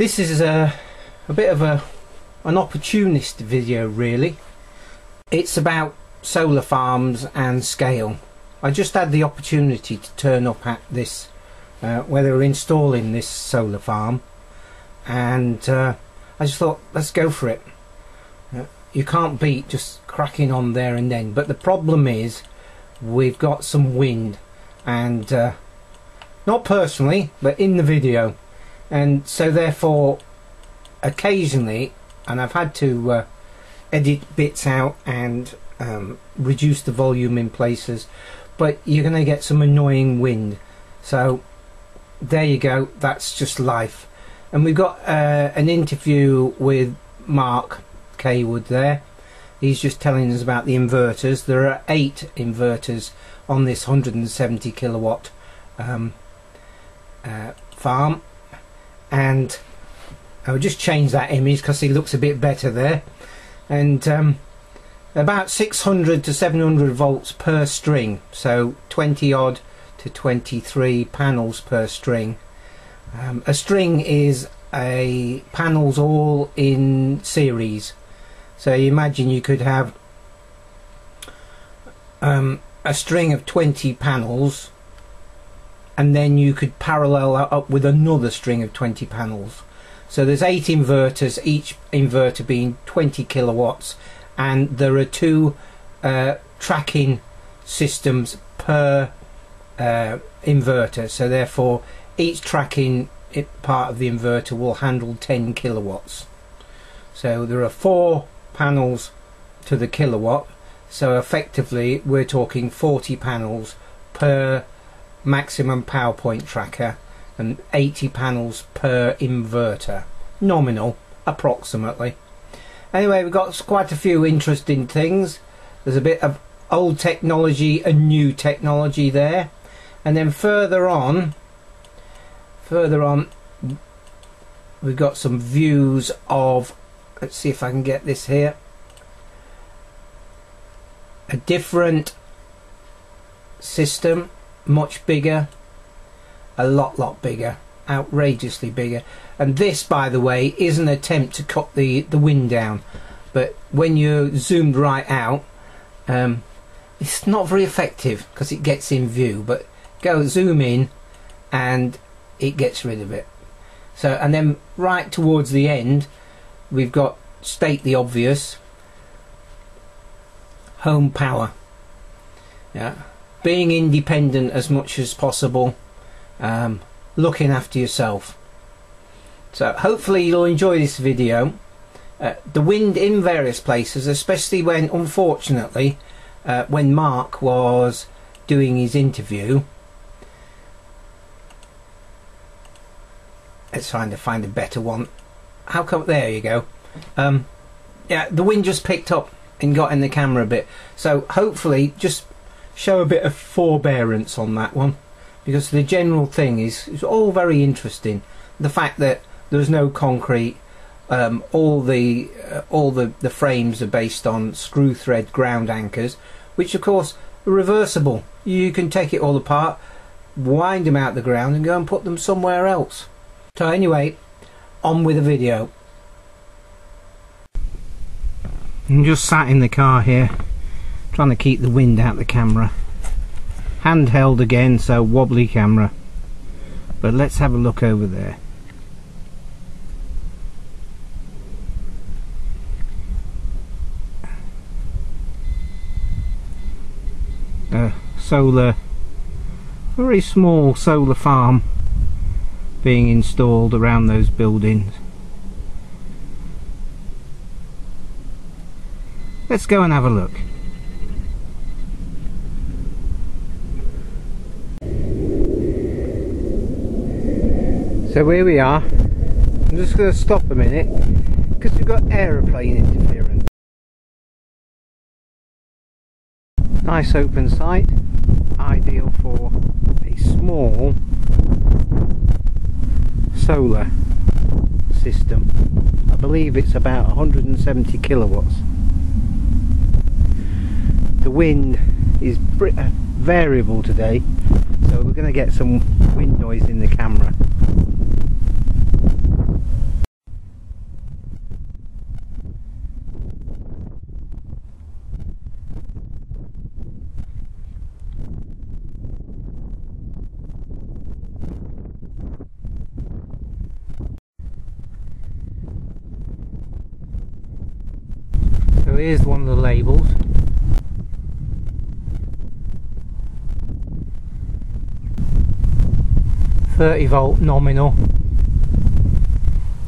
This is a, a bit of a an opportunist video really. It's about solar farms and scale. I just had the opportunity to turn up at this uh, where they were installing this solar farm and uh, I just thought let's go for it. Uh, you can't beat just cracking on there and then but the problem is we've got some wind and uh, not personally but in the video and so therefore occasionally and I've had to uh, edit bits out and um, reduce the volume in places but you're going to get some annoying wind. So there you go that's just life. And we've got uh, an interview with Mark Kaywood there. He's just telling us about the inverters. There are eight inverters on this 170 kilowatt um, uh, farm and I'll just change that image because he looks a bit better there. And um, about 600 to 700 volts per string. So 20 odd to 23 panels per string. Um, a string is a panels all in series. So you imagine you could have um, a string of 20 panels and then you could parallel that up with another string of 20 panels. So there's eight inverters each inverter being 20 kilowatts and there are two uh, tracking systems per uh, inverter. So therefore each tracking part of the inverter will handle 10 kilowatts. So there are four panels to the kilowatt. So effectively we're talking 40 panels per maximum power point tracker and 80 panels per inverter. Nominal approximately. Anyway we've got quite a few interesting things. There's a bit of old technology and new technology there. And then further on further on we've got some views of let's see if I can get this here. A different system much bigger. A lot lot bigger. Outrageously bigger. And this by the way is an attempt to cut the the wind down. But when you're zoomed right out um, it's not very effective because it gets in view. But go zoom in and it gets rid of it. So and then right towards the end we've got state the obvious. Home power. Yeah being independent as much as possible um, looking after yourself. So hopefully you'll enjoy this video. Uh, the wind in various places especially when unfortunately uh, when Mark was doing his interview. Let's try to find a better one. How come there you go. Um, yeah the wind just picked up and got in the camera a bit. So hopefully just show a bit of forbearance on that one. Because the general thing is, is all very interesting. The fact that there's no concrete um, all the uh, all the, the frames are based on screw thread ground anchors which of course are reversible. You can take it all apart wind them out the ground and go and put them somewhere else. So anyway on with the video. I'm just sat in the car here trying to keep the wind out the camera. Handheld again so wobbly camera. But let's have a look over there. A solar very small solar farm being installed around those buildings. Let's go and have a look. So here we are. I'm just going to stop a minute because we've got aeroplane interference. Nice open site, ideal for a small solar system. I believe it's about 170 kilowatts the wind is uh, variable today so we're going to get some wind noise in the camera here's one of the labels. Thirty volt nominal,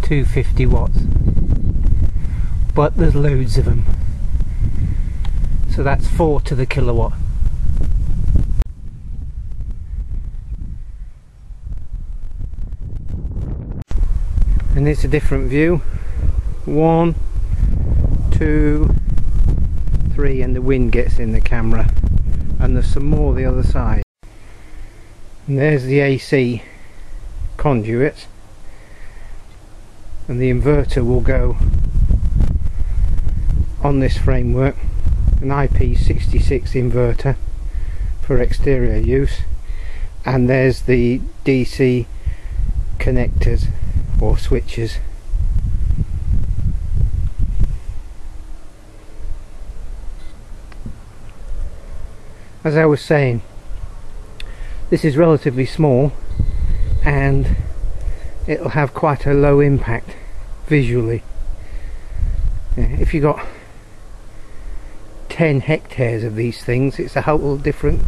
two fifty watts. But there's loads of them. So that's four to the kilowatt. And it's a different view. One, two, and the wind gets in the camera. And there's some more the other side. And there's the AC conduit. And the inverter will go on this framework an IP66 inverter for exterior use and there's the DC connectors or switches as I was saying this is relatively small and it'll have quite a low impact visually. If you've got 10 hectares of these things it's a whole different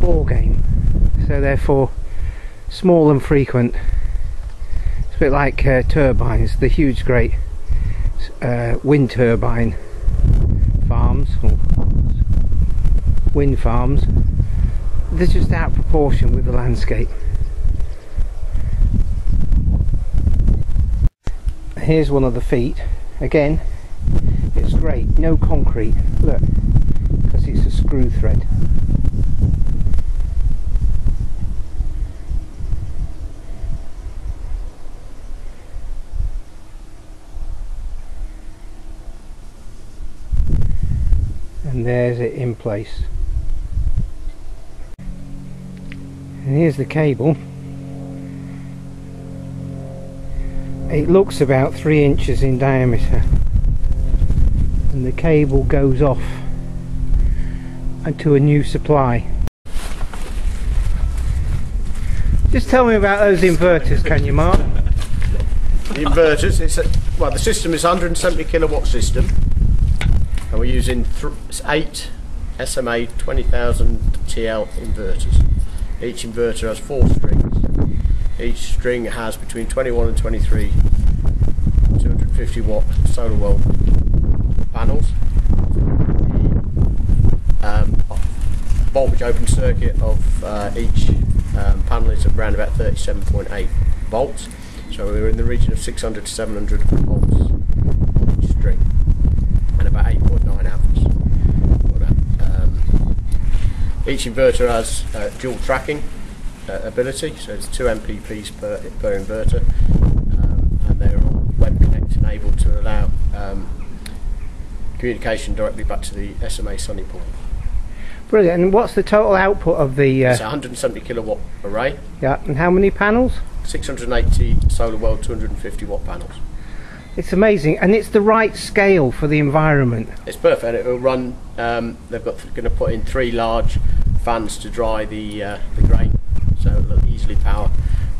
ball game so therefore small and frequent. It's a bit like uh, turbines the huge great uh, wind turbine farms wind farms. They're just out of proportion with the landscape. Here's one of the feet. Again it's great, no concrete, look, because it's a screw thread. And there's it in place. And here's the cable. It looks about three inches in diameter and the cable goes off to a new supply. Just tell me about those inverters, can you, Mark? The inverters, it's a, well, the system is 170 kilowatt system, and we're using eight SMA 20,000 TL inverters. Each inverter has four strings. Each string has between 21 and 23 250 watt SolarWorld panels. Um, voltage open circuit of uh, each um, panel is around about 37.8 volts. So we're in the region of 600 to 700 volts each string and about 8.9 amps. Um, each inverter has uh, dual tracking uh, ability, so it's 2 MPPs per, per inverter um, and they're all web connect enabled to allow um, communication directly back to the SMA Sunny Portal. Brilliant. And what's the total output of the? Uh, it's a 170 kilowatt array. Yeah. And how many panels? 680 SolarWorld 250 watt panels. It's amazing, and it's the right scale for the environment. It's perfect. It will run. Um, they've got going to put in three large fans to dry the uh, the grain, so it'll easily power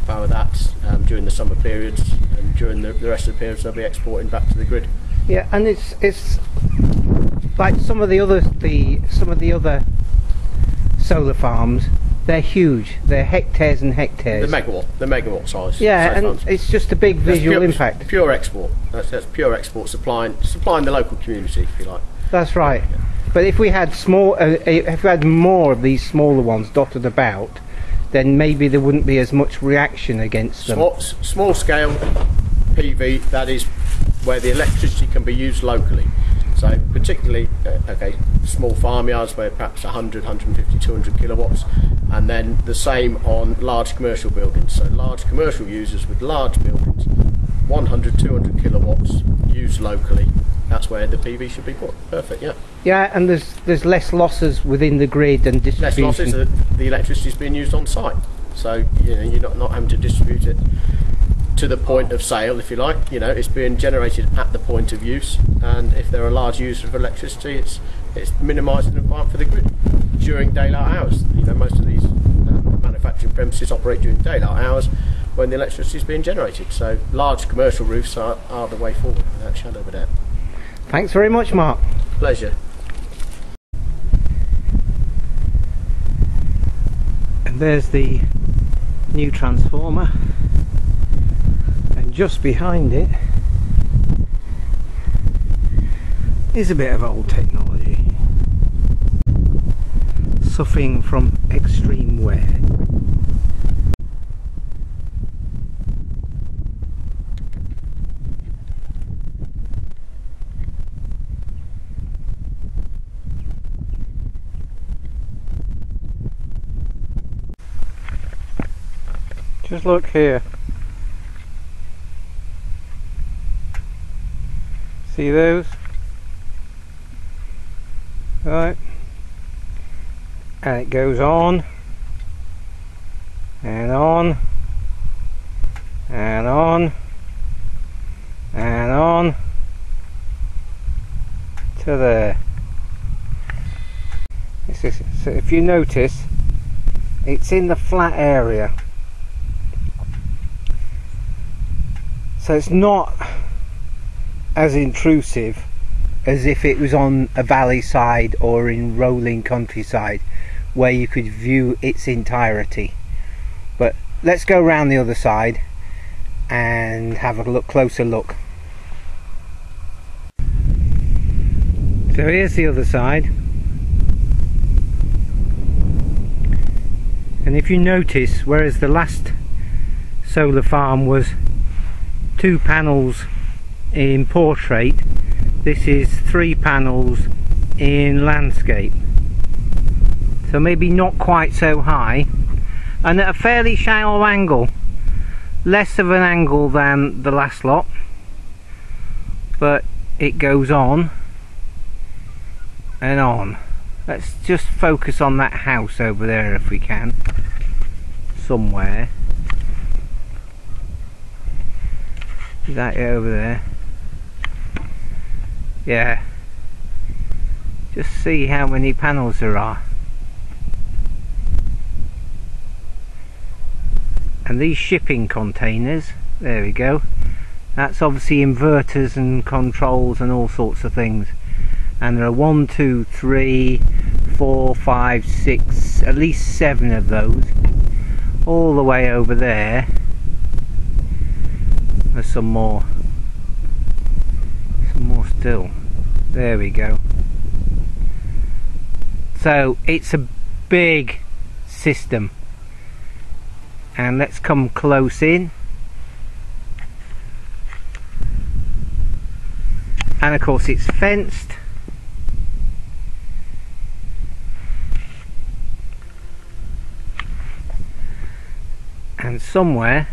power that um, during the summer periods, and during the, the rest of the periods they'll be exporting back to the grid. Yeah, and it's it's like some of the other the some of the other solar farms. They're huge. They're hectares and hectares. The megawatt, the megawatt size. Yeah, and farms. it's just a big visual pure, impact. Pure export. That's, that's, pure export supplying supplying the local community, if you like. That's right. Yeah. But if we had small, uh, if we had more of these smaller ones dotted about, then maybe there wouldn't be as much reaction against them. Small, small scale PV. That is where the electricity can be used locally. So particularly, uh, okay, small farmyards where perhaps 100, 150, 200 kilowatts, and then the same on large commercial buildings. So large commercial users with large buildings, 100, 200 kilowatts used locally. That's where the PV should be put. Perfect, yeah. Yeah, and there's there's less losses within the grid and distribution. Less losses. The, the electricity is being used on site, so you know you're not, not having to distribute it to the point of sale, if you like. You know, it's being generated at the point of use, and if there are large users of electricity, it's it's minimising the requirement for the grid during daylight hours. You know, most of these uh, manufacturing premises operate during daylight hours when the electricity is being generated. So large commercial roofs are, are the way forward, without shadow of a doubt. Thanks very much, Mark. Pleasure. And there's the new transformer. And just behind it is a bit of old technology. Suffering from extreme wear. Just look here. See those? Right. And it goes on and on and on and on to there. Just, so if you notice, it's in the flat area. So it's not as intrusive as if it was on a valley side or in rolling countryside where you could view its entirety. But let's go around the other side and have a look closer look. So here's the other side. And if you notice, whereas the last solar farm was two panels in portrait. This is three panels in landscape. So maybe not quite so high and at a fairly shallow angle less of an angle than the last lot but it goes on and on. Let's just focus on that house over there if we can somewhere Is that it over there? Yeah. Just see how many panels there are. And these shipping containers, there we go. That's obviously inverters and controls and all sorts of things. And there are one, two, three, four, five, six, at least seven of those. All the way over there there's some more. Some more still. There we go. So it's a big system. And let's come close in. And of course it's fenced. And somewhere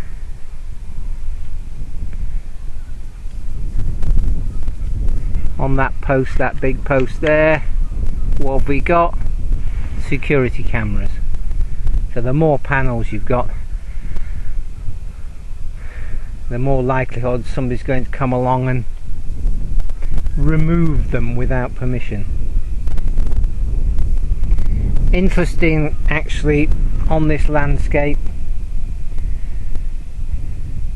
on that post, that big post there, what have we got? Security cameras. So the more panels you've got, the more likelihood somebody's going to come along and remove them without permission. Interesting actually on this landscape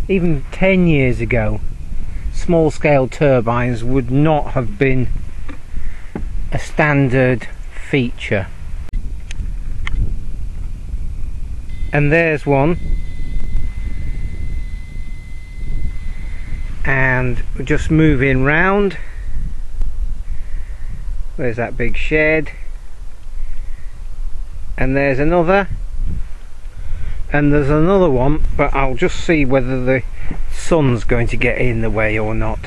even 10 years ago small scale turbines would not have been a standard feature. And there's one. And we're just moving round. There's that big shed. And there's another. And there's another one, but I'll just see whether the sun's going to get in the way or not.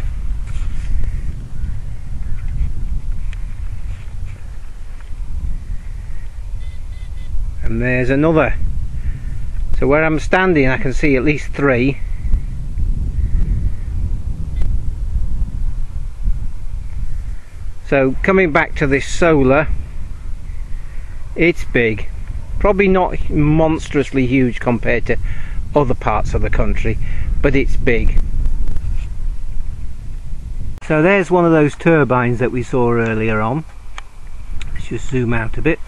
And there's another. So where I'm standing I can see at least three. So coming back to this solar, it's big. Probably not monstrously huge compared to other parts of the country, but it's big. So there's one of those turbines that we saw earlier on. Let's just zoom out a bit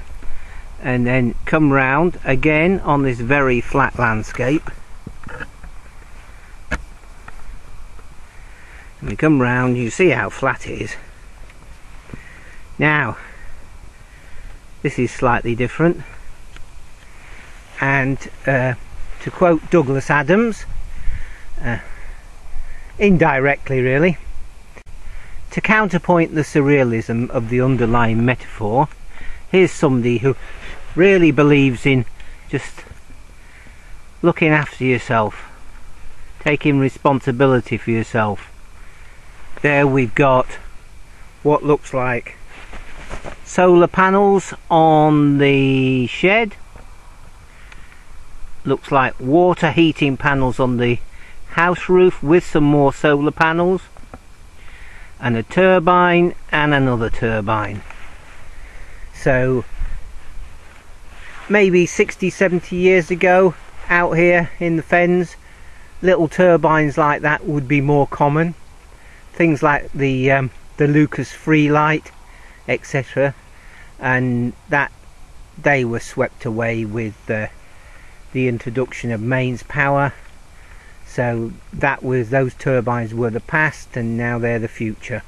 and then come round again on this very flat landscape. And we come round, you see how flat it is. Now, this is slightly different. And uh, to quote Douglas Adams, uh, indirectly really, to counterpoint the surrealism of the underlying metaphor, here's somebody who really believes in just looking after yourself, taking responsibility for yourself. There we've got what looks like solar panels on the shed looks like water heating panels on the house roof with some more solar panels and a turbine and another turbine. So maybe 60 70 years ago out here in the fens little turbines like that would be more common. Things like the um, the Lucas Freelite etc and that they were swept away with the introduction of mains power so that was those turbines were the past and now they're the future